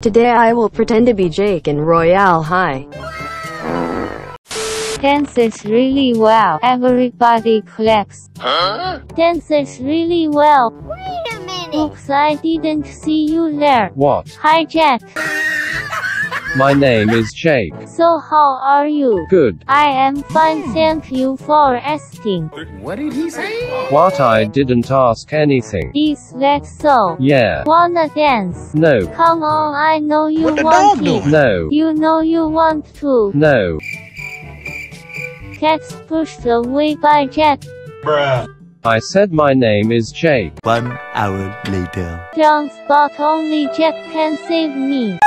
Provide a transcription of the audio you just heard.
Today I will pretend to be Jake in Royale High. Dances really well. Everybody claps. Dances really well. Wait a minute. Oops, I didn't see you there. What? Hi Jack. My name is Jake. So how are you? Good. I am fine, thank you for asking. What did he say? What? I didn't ask anything. Is that so? Yeah. Wanna dance? No. Come on, I know you What the want dog it. doing? No. You know you want to. No. Cats pushed away by Jack. I said my name is Jake. One hour later. John's but only Jack can save me.